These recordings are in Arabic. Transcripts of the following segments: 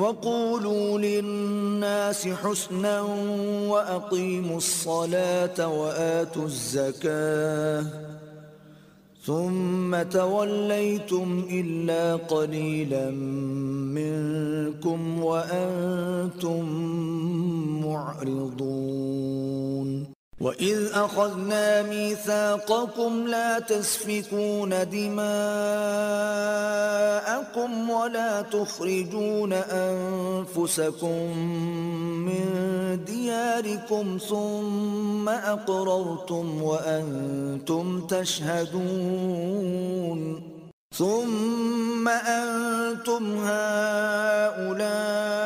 وقولوا للناس حسنا وأقيموا الصلاة وآتوا الزكاة ثم توليتم إلا قليلا منكم وأنتم معرضون وإذ أخذنا ميثاقكم لا تسفكون دماءكم ولا تخرجون أنفسكم من دياركم ثم أقررتم وأنتم تشهدون ثم أنتم هؤلاء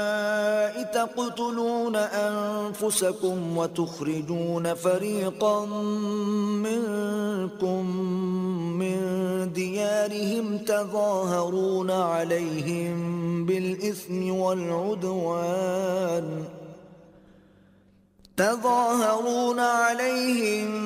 تقتلون أنفسكم وتخرجون فريقا منكم من ديارهم تظاهرون عليهم بالإثم والعدوان تظاهرون عليهم